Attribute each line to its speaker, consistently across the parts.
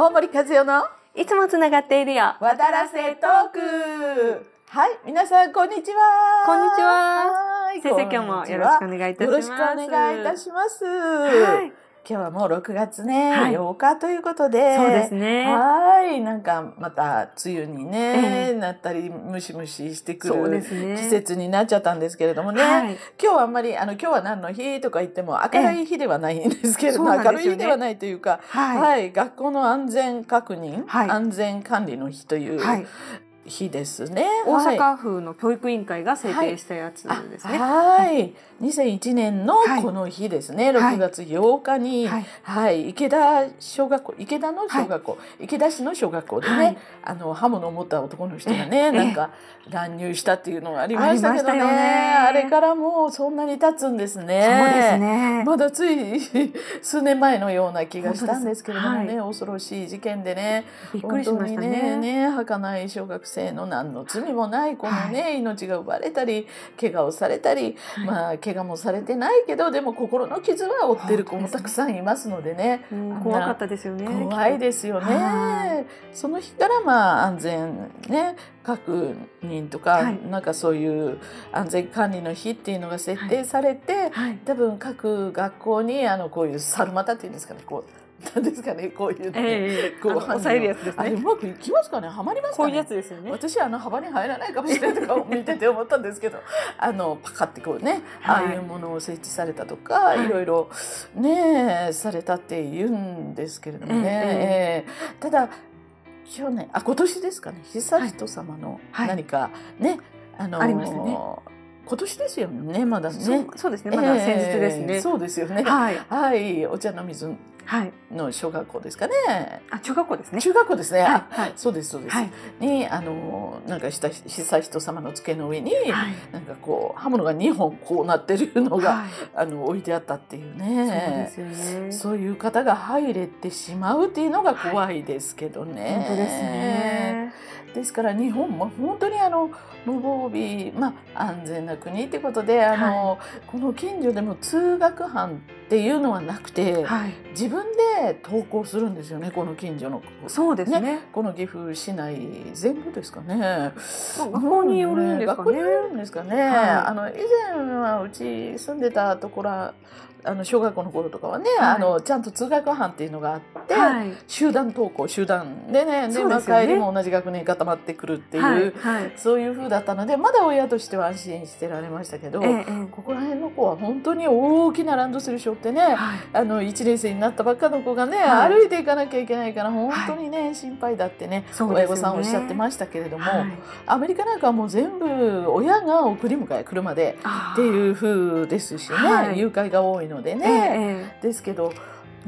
Speaker 1: 大森和代の
Speaker 2: いつもつながっているよ。
Speaker 1: 渡らせトーク。はい、皆さんこんにちは。
Speaker 2: こんにちは
Speaker 1: はい
Speaker 2: 先生、今日もよろしくお願いいたし
Speaker 1: よ
Speaker 2: ます。
Speaker 1: ろしくお願いいたします。
Speaker 2: はい。
Speaker 1: 今日はもう6月ね、
Speaker 2: はい
Speaker 1: 8日ということで。
Speaker 2: そうですね。
Speaker 1: はい、なんかまた梅雨にね、
Speaker 2: え
Speaker 1: なったりムシムシしてくる。季節になっちゃったんですけれどもね。
Speaker 2: はい。
Speaker 1: 今日はあんまりあの今日は何の日とか言っても明るい日ではないんですけれども、
Speaker 2: ええそうなん
Speaker 1: 明るい日ではないというか、
Speaker 2: はい。
Speaker 1: はい、学校の安全確認、
Speaker 2: はい
Speaker 1: 安全管理の日という
Speaker 2: はい。
Speaker 1: 日ですね。
Speaker 2: 大
Speaker 1: はい。
Speaker 2: 阪府の教育委員会が制定したやつですね。
Speaker 1: はい、2001年の
Speaker 2: はい。
Speaker 1: この日ですね、
Speaker 2: はい。
Speaker 1: 6月8日に、
Speaker 2: はい。
Speaker 1: はい、池田小学校、池田の小学校、池田市の小学校でね、
Speaker 2: はい。
Speaker 1: あの刃物を持った男の人が
Speaker 2: え
Speaker 1: ね、
Speaker 2: え
Speaker 1: なんか乱入したっていうのがありましたけどね、
Speaker 2: あ
Speaker 1: れからもうそんなに経つんですね。
Speaker 2: そうですね。
Speaker 1: まだつい 数年前のような気がしたんですけれどもね、
Speaker 2: 本
Speaker 1: 恐ろしい事件でね、
Speaker 2: びっくりしました
Speaker 1: ね。
Speaker 2: ね。
Speaker 1: ね儚い小学生の何の罪もない子のね、命が奪われたり怪我をされたり、
Speaker 2: はい。
Speaker 1: まあ怪我もされてないけどでも心の傷は負ってる子もたくさんいますのでね。
Speaker 2: うん。怖かったですよね。
Speaker 1: 怖いですよ
Speaker 2: は
Speaker 1: ね。その日からまあ安全ね確認とか、
Speaker 2: はい。
Speaker 1: なんかそういう安全管理の日っていうのが設定されて、
Speaker 2: はい。
Speaker 1: 多分各学校にあのこういう猿股っていうんですかねこうなんですかねこういうのね、
Speaker 2: ええ
Speaker 1: こう
Speaker 2: あの押さえるやつですね。
Speaker 1: うまくいきますかねはまりますかね。
Speaker 2: こういうやつですよね。
Speaker 1: 私はあの幅に入らないかもしれないとか見てて思ったんですけどあのパカってこうね、
Speaker 2: はい。
Speaker 1: ああいうものを設置されたとか、
Speaker 2: はい。
Speaker 1: い、ろいろねされたって言うんですけれどもね、
Speaker 2: え
Speaker 1: ええただ去年あ今年ですかね。悠仁さまの
Speaker 2: はい。
Speaker 1: 何かね、あの
Speaker 2: ありましたね。
Speaker 1: 今年ですよねまだね。
Speaker 2: そうそうですね。まだ先日です
Speaker 1: ええ
Speaker 2: ね。
Speaker 1: そうですよね。
Speaker 2: はい。
Speaker 1: はい。お茶の水
Speaker 2: はい。
Speaker 1: の小学校ですかね
Speaker 2: あ、中学校ですね。
Speaker 1: 中学校ですね、
Speaker 2: はい
Speaker 1: あ
Speaker 2: はい
Speaker 1: そうですそうです、
Speaker 2: はい。
Speaker 1: にあのなんか悠仁さまの机の上に、
Speaker 2: はい。
Speaker 1: なんかこう刃物が2本こうなってるのが、
Speaker 2: はい。
Speaker 1: あの置いてあったっていう
Speaker 2: そうで
Speaker 1: ね
Speaker 2: すよね。
Speaker 1: そういう方が入れてしまうっていうのが怖いですけどね。
Speaker 2: 本当ですね。
Speaker 1: ですから日本も本当にあの無防備、まあ、安全な国ってことであの、この近所でも通学班っていうのはなくて、
Speaker 2: はい。
Speaker 1: 自分で登校するんですよねこの近所の
Speaker 2: そうですね。
Speaker 1: この岐阜市内全部ですかね。
Speaker 2: 学校によるんですかね
Speaker 1: 学校に。よるんですかね。
Speaker 2: はい
Speaker 1: あの以前はうち住んでたところはあの小学校の頃とかはね、
Speaker 2: はい
Speaker 1: あのちゃんと通学班っていうのがあって、
Speaker 2: はい。
Speaker 1: 集団登校集団でねで
Speaker 2: ね
Speaker 1: まあ帰りも同じ学年に固まってくるっていう、
Speaker 2: はい。はい。
Speaker 1: そういう風だったのでまだ親としては安心してられましたけど、
Speaker 2: えええ
Speaker 1: ここら辺の子は本当に大きなランドセル背負ってね、
Speaker 2: えはい。
Speaker 1: あの1年生になったばっかの子がね、
Speaker 2: はい。
Speaker 1: 歩いていかなきゃいけないから本当にね、心配だってね
Speaker 2: ね。
Speaker 1: 親御さんおっしゃってましたけれども、
Speaker 2: はい。
Speaker 1: アメリカなんかはもう全部親が送り迎え車で
Speaker 2: あ
Speaker 1: っていう風ですしね、
Speaker 2: はい。
Speaker 1: 誘拐が多いので
Speaker 2: ええ
Speaker 1: ね、
Speaker 2: え。
Speaker 1: ですけど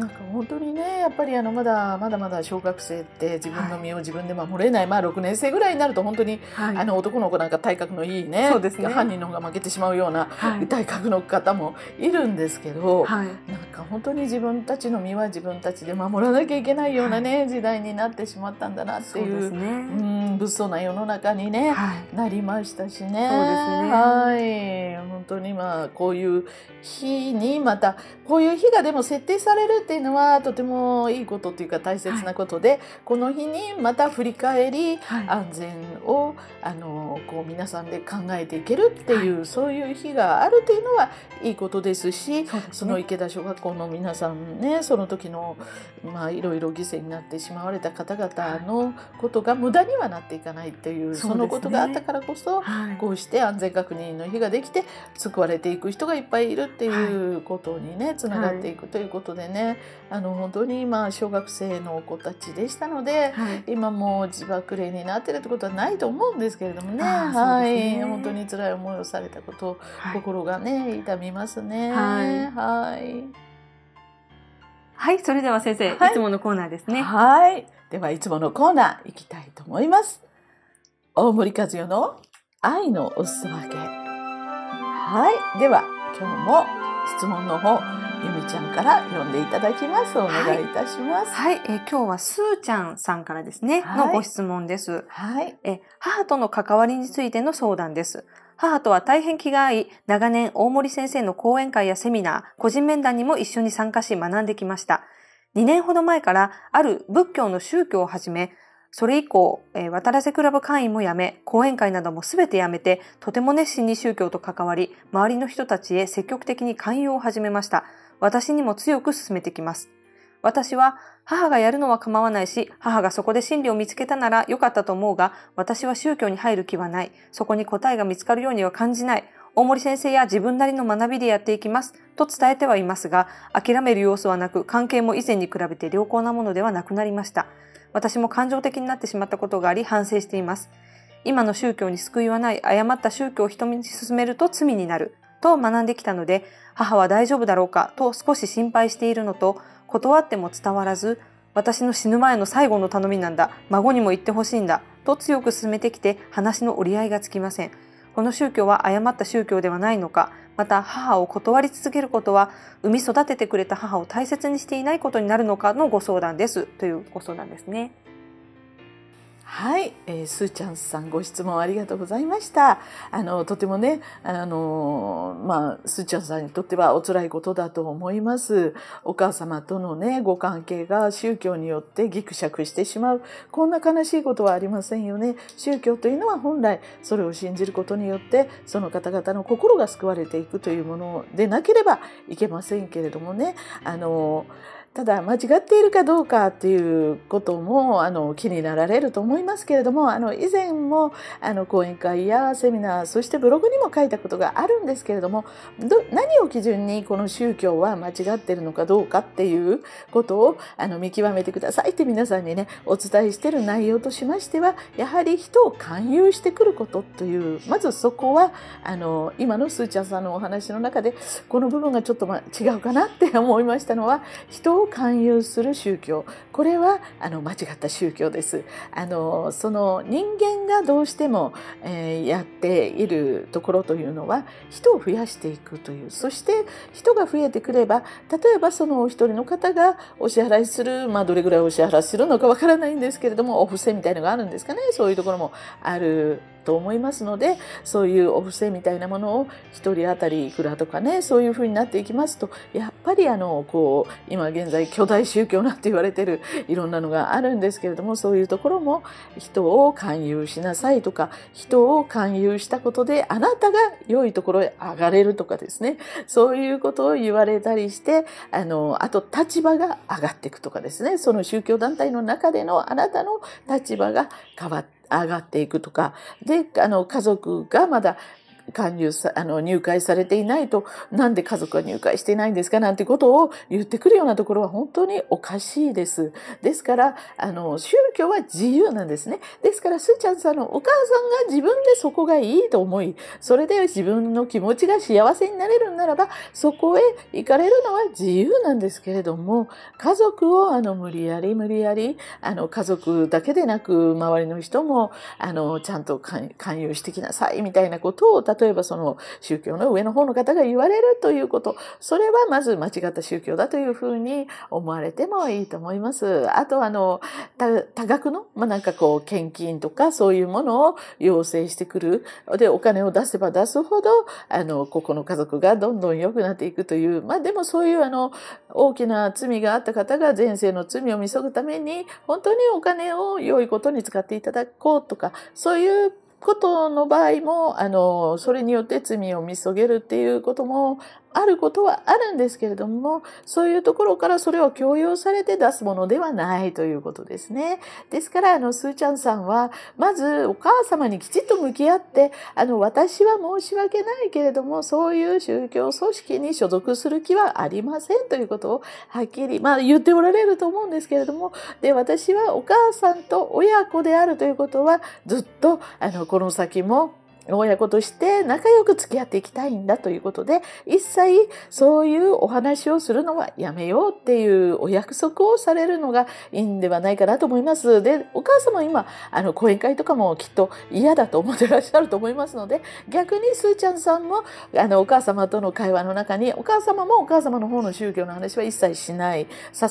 Speaker 1: なんか本当にねやっぱりあのまだまだまだ小学生って自分の身を自分で守れない、まあ6年生ぐらいになると本当に、
Speaker 2: えはい。
Speaker 1: あの男の子なんか体格のいいね
Speaker 2: そうですね
Speaker 1: 犯人の方が負けてしまうような
Speaker 2: はい。
Speaker 1: 体格の方もいるんですけど、
Speaker 2: はい。
Speaker 1: なんか本当に自分たちの身は自分たちで守らなきゃいけないようなね、時代になってしまったんだなっていう
Speaker 2: ですね。
Speaker 1: うん物騒な世の中にね、
Speaker 2: はい。
Speaker 1: なりましたしね。
Speaker 2: そうですね
Speaker 1: はい本当にまあこういう日にまたこういう日がでも設定されるっていうのはとてもいいことっていうか大切なことで、この日にまた振り返り
Speaker 2: はい。
Speaker 1: 安全をあのこう皆さんで考えていけるっていう、そういう日があるっていうのはいいことですし、
Speaker 2: そね
Speaker 1: その池田小学校の皆さんねその時のまあいろいろ犠牲になってしまわれた方々のことが無駄にはなっていかないっていう、
Speaker 2: そ
Speaker 1: のことがあったからこそ
Speaker 2: はい。
Speaker 1: こうして安全確認の日ができて救われていく人がいっぱいいるっていうことにねつながっていくということでね、あの本当に今小学生の子たちでしたので。
Speaker 2: はい。
Speaker 1: 今もう自爆霊になってるってことはないと思うんですけれどもね。
Speaker 2: あーそう
Speaker 1: はい。本当に辛い思いをされたこと
Speaker 2: はい。
Speaker 1: 心がね痛みますね。
Speaker 2: はい。
Speaker 1: はい。
Speaker 2: はい。それでは先生、
Speaker 1: はい。
Speaker 2: いつものコーナーですね。
Speaker 1: はい。ではいつものコーナー行きたいと思います。大森和代の愛のおすそ分けはい。では今日も質問の方ゆみちゃんから読んでいただきます。お願いい。たします。
Speaker 2: はい、えー今日はすーちゃんさんからですね、
Speaker 1: はい。
Speaker 2: のご質問です。
Speaker 1: はい。
Speaker 2: えー母との関わりについての相談です。母とは大変気が合い、長年大森先生の講演会やセミナー、個人面談にも一緒に参加し学んできました。2年ほど前からある仏教の宗教を始め、それ以降、えー、渡良瀬クラブ会員も辞め、講演会なども全て辞めて、とても熱心に宗教と関わり、周りの人たちへ積極的に勧誘を始めました。私にも強く進めてきます。私は母がやるのは構わないし、母がそこで真理を見つけたなら良かったと思うが、私は宗教に入る気はない。そこに答えが見つかるようには感じない。大森先生や自分なりの学びでやっていきます。と伝えてはいますが、諦める様子はなく、関係も以前に比べて良好なものではなくなりました。私も感情的になってしまったことがあり反省しています。今の宗教に救いはない。誤った宗教を人に進めると罪になる。と学んできたので、母は大丈夫だろうか。と少し心配しているのと、断っても伝わらず、私の死ぬ前の最後の頼みなんだ、孫にも言ってほしいんだ、と強く進めてきて話の折り合いがつきません。この宗教は誤った宗教ではないのか、また母を断り続けることは、産み育ててくれた母を大切にしていないことになるのかのご相談です。というご相談ですね。
Speaker 1: はい、えー、スーちゃんさんご質問ありがとうございました。あのとてもね、あのまあスーちゃんさんにとってはお辛いことだと思います。お母様とのねご関係が宗教によってギクシャクしてしまうこんな悲しいことはありませんよね。宗教というのは本来それを信じることによってその方々の心が救われていくというものでなければいけませんけれどもね。あのただ間違っているかどうかっていうこともあの気になられると思いますけれどもあの以前もあの講演会やセミナーそしてブログにも書いたことがあるんですけれどもど何を基準にこの宗教は間違っているのかどうかっていうことをあの見極めてくださいって皆さんにねお伝えしている内容としましてはやはり人を勧誘してくることというまずそこはあの今のスーちゃんさんのお話の中でこの部分がちょっと、ま、違うかなって思いましたのは人をを勧誘する宗教。これはあの間違った宗教です。あのその人間がどうしても、えー、やっているところというのは人を増やしていくという。そして人が増えてくれば例えばそのお一人の方がお支払いする、まあ、どれぐらいお支払いするのかわからないんですけれどもお布施みたいのがあるんですかね。そういうところもあると思いますのでそういうお布施みたいなものを1人当たりいくらとかねそういうふうになっていきますとやっぱりあのこう今現在巨大宗教なんて言われてるいろんなのがあるんですけれどもそういうところも人を勧誘しなさいとか人を勧誘したことであなたが良いところへ上がれるとかですねそういうことを言われたりしてあのあと立場が上がっていくとかですねその宗教団体の中でのあなたの立場が変わって上がっていくとか。であの家族がまだ加入さ、あの、入会されていないと、なんで家族は入会していないんですかなんてことを言ってくるようなところは本当におかしいです。ですから、あの、宗教は自由なんですね。ですから、すーちゃんさんのお母さんが自分でそこがいいと思い、それで自分の気持ちが幸せになれるならば、そこへ行かれるのは自由なんですけれども、家族をあの、無理やり無理やり、あの、家族だけでなく、周りの人も、あの、ちゃんと勧誘してきなさいみたいなことを、例えばその宗教の上の方の方が言われるということ、それはまず間違った宗教だというふうに思われてもいいと思います。あとあの、多額の、まあ、なんかこう、献金とかそういうものを要請してくる。で、お金を出せば出すほど、あの、ここの家族がどんどん良くなっていくという、まあでもそういうあの、大きな罪があった方が前世の罪を見そぐために、本当にお金を良いことに使っていただこうとか、そういうことの場合も、あの、それによって罪を見そげるっていうこともあることはあるんですけれども、そういうところからそれを強要されて出すものではないということですね。ですから、あの、スーちゃんさんは、まずお母様にきちっと向き合って、あの、私は申し訳ないけれども、そういう宗教組織に所属する気はありませんということをはっきり、まあ言っておられると思うんですけれども、で、私はお母さんと親子であるということは、ずっと、あの、この先も親子として仲良く付き合っていきたいんだということで、一切そういうお話をするのはやめようっていうお約束をされるのがいいんではないかなと思います。で、お母様今、あの、講演会とかもきっと嫌だと思ってらっしゃると思いますので、逆にすーちゃんさんも、あの、お母様との会話の中に、お母様もお母様の方の宗教の話は一切しない、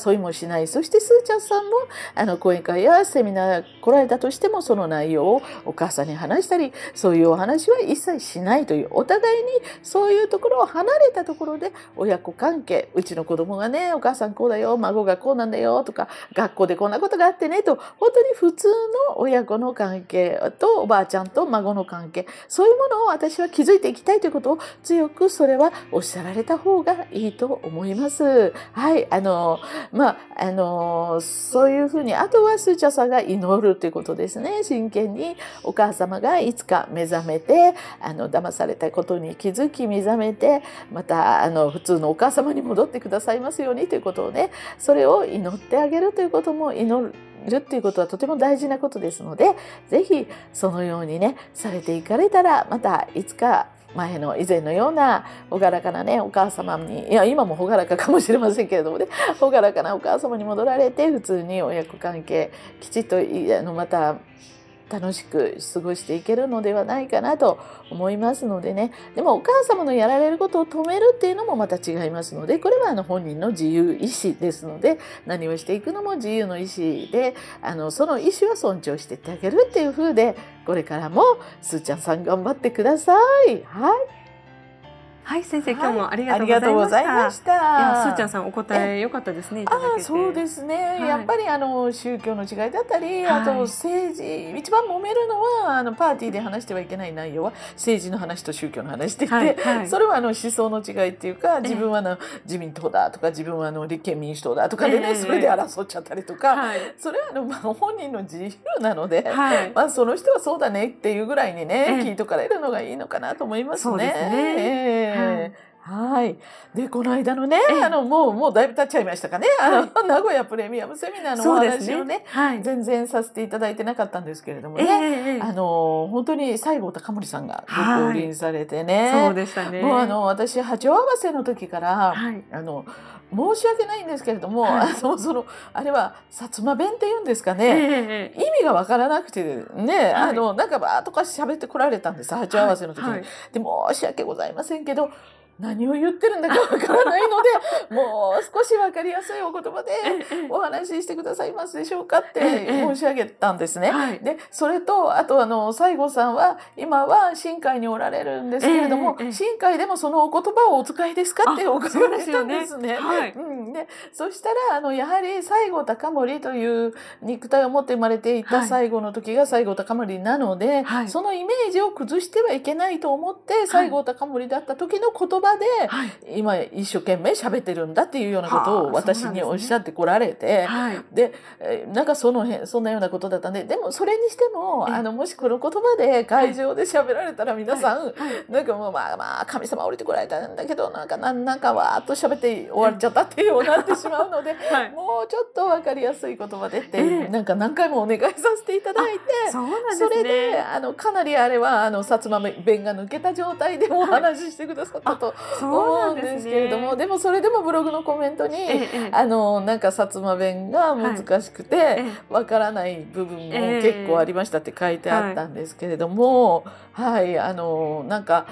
Speaker 1: 誘いもしない、そしてすーちゃんさんも、あの、講演会やセミナー来られたとしても、その内容をお母さんに話したり、そういうお話話は一切しないというお互いにそういうところを離れたところで親子関係うちの子供がねお母さんこうだよ孫がこうなんだよとか学校でこんなことがあってねと本当に普通の親子の関係とおばあちゃんと孫の関係そういうものを私は築いていきたいということを強くそれはおっしゃられた方がいいと思います。はいあのまああのそういうふうにあとはスーチャさんが祈るということですね真剣にお母様がいつか目覚めてあの騙されたことに気づき目覚めてまたあの普通のお母様に戻ってくださいますようにということをねそれを祈ってあげるということも祈るるっていうことはとても大事なことですので是非そのようにねされていかれたらまたいつか前の以前のような朗らかなねお母様にいや今も朗らかかもしれませんけれどもね 朗らかなお母様に戻られて普通に親子関係きちっとあのまた楽しく過ごしていけるのではないかなと思いますのでねでもお母様のやられることを止めるっていうのもまた違いますのでこれはあの本人の自由意志ですので何をしていくのも自由の意思であのその意思は尊重していってあげるっていう風でこれからもすーちゃんさん頑張ってください。はい
Speaker 2: はい先生、今日もありがとうございました。いやすーちゃんさんお答え良かったですね。
Speaker 1: あそうですね、はい、やっぱりあの宗教の違いだったり、あと政治一番揉めるのはあのパーティーで話してはいけない内容は政治の話と宗教の話でて、はいはい、それはあの思想の違いっていうか自分はあの自民党だとか自分はあの立憲民主党だとかでね、それで争っちゃったりとか、それはあの、まあ、本人の自由なので、まあその人はそうだねっていうぐらいにね、聞いとかれるのがいいのかなと思いますね。はい。で、この間のね、あの、もう、もうだいぶ経っちゃいましたかね。あの、名古屋プレミアムセミナーのお話をね、ね。はい、全然させていただいてなかったんですけれどもね、あの、本当に西郷隆盛さんがご降臨されてね、
Speaker 2: はい、そうでしたね。
Speaker 1: もうあの、私、波長合わせの時から、はい、あの、申し訳ないんですけれども、はい、そのそのあれは薩摩弁って言うんですかね、えー、意味がわからなくてね、はい、あのなんかばーとか喋ってこられたんです波長合わせの時に、はい、で申し訳ございませんけど何を言ってるんだかわからないので もう少しわかりやすいお言葉でお話ししてくださいますでしょうかって申し上げたんですね。でそれとあとあの西郷さんは今は深海におられるんですけれども、深海でもそのお言葉をお使いですかってお伺いしたんですね。うん、でそしたらあのやはり西郷隆盛という肉体を持って生まれていた西郷の時が西郷隆盛なので、はい、そのイメージを崩してはいけないと思って西郷隆盛だった時の言葉で、はい、今一生懸命喋ってるんだっていうようなことを私におっしゃってこられて、はあ、で、ね、なんかその辺そんなようなことだったんででもそれにしてもあのもしこの言葉で会場で喋られたら皆さん、はい、なんかもうまあまあ神様降りてこられたんだけどなんかなんかわーっと喋って終わっちゃったっていうようになってしまうので、はい、もうちょっと分かりやすい言葉でって、えー、なんか何回もお願いさせていただいて
Speaker 2: そ、ね、
Speaker 1: れであのかなりあれはあの薩摩弁が抜けた状態でお話ししてくださったと思うんですけれども、でもそれでもブログのコメントに、あのなんか薩摩弁が難しくてわからない部分も結構ありましたって書いてあったんですけれども、はい、あのなんか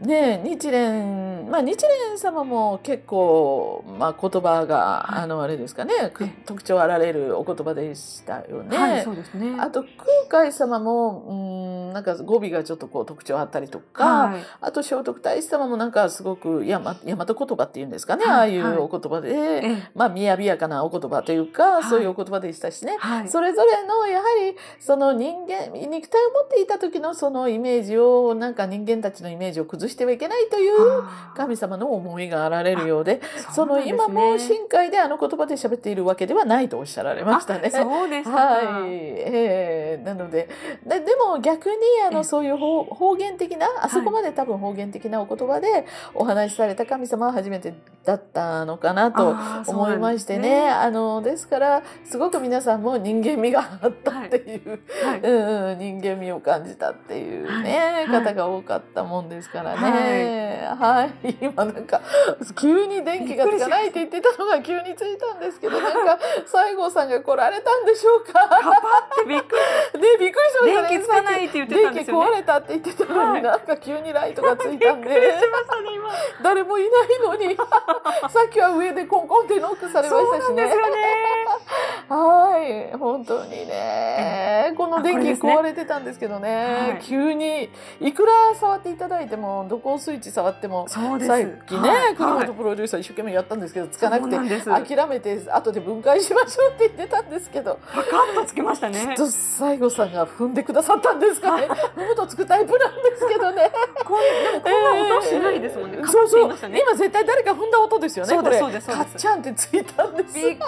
Speaker 1: ね日蓮まあ日蓮様も結構まあ言葉が、あのあれですかね特徴あられるお言葉でしたよね。
Speaker 2: はい、そうですね。
Speaker 1: あと空海様もうんなんか語尾がちょっとこう特徴あったりとか、はい、あと聖徳太子様もなんかすごく大和言葉っていうんですかね、はい、ああいうお言葉で、はい、まあ雅やかなお言葉というか、そういうお言葉でしたしね、それぞれのやはりその人間肉体を持っていた時のそのイメージをなんか人間たちのイメージを崩してはいけないという神様の思いがあられるようでその今も深海であの言葉で喋っているわけではないとおっしゃられましたね。
Speaker 2: そうです
Speaker 1: はい、えー、なのでででも逆にあのそういう方言的なあそこまで多分方言的なお言葉でお話しされた神様は初めてだったのかなと思いましてね。ね。あのですからすごく皆さんも人間味があったっていう、はい。はい、うん、人間味を感じたっていうね、はい、方が多かったもんですからね。はい、今なんか急に電気がつかないって言ってたのが急についたんですけどなんか西郷さんが来られたんでしょうか。
Speaker 2: びっく
Speaker 1: びっくりしました
Speaker 2: ね。電気つかないって言ってたんですよ、
Speaker 1: ね、電気壊れたって言ってたのに、なんか急にライトがついたんで。誰もいないのに。さっきは上でコンコンってノックされましたしね。はい、本当にね、この電気壊れてたんですけどね、
Speaker 2: はい
Speaker 1: 急にいくら触っていただいても、どこをスイッチ触っても。
Speaker 2: そうです。
Speaker 1: さっきね、
Speaker 2: はい
Speaker 1: 国
Speaker 2: はい
Speaker 1: 本プロデューサー一生懸命やったんですけど、つかなくて諦めて後で分解しましょうって言ってたんですけど、
Speaker 2: パカッとつけましたね。
Speaker 1: きっと西郷さんが踏んでくださったんですかね。踏むとつくタイプなんですけどね。
Speaker 2: こんでもこんな音しないですもんね。
Speaker 1: えーそうそう。今絶対誰か踏んだ音ですよね。
Speaker 2: そうですそうですそうです
Speaker 1: カッチャンってついたんです。
Speaker 2: びっく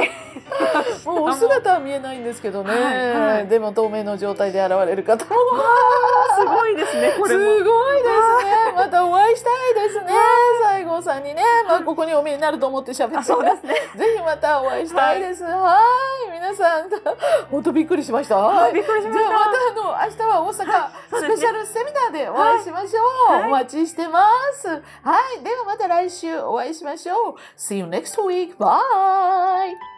Speaker 2: り。
Speaker 1: もうお姿は見えないんですけどね。
Speaker 2: はいはい
Speaker 1: でも透明の状態で現れる方も。
Speaker 2: すごいですね。こ
Speaker 1: すごい
Speaker 2: れも。
Speaker 1: ですね。またお会いしたいですね。西郷さんにね、まあここにお見えになると思って喋って
Speaker 2: あ、そうですね。
Speaker 1: ぜひまたお会いしたいです。はい、皆さん、本当びっくりしました。はい
Speaker 2: びっくりしました
Speaker 1: じゃあまたあの明日は大阪スペシャルセミナーでお会いしましょう。
Speaker 2: はい
Speaker 1: お待ちしてます。はい、ではまた来週お会いしましょう。See you next week. Bye.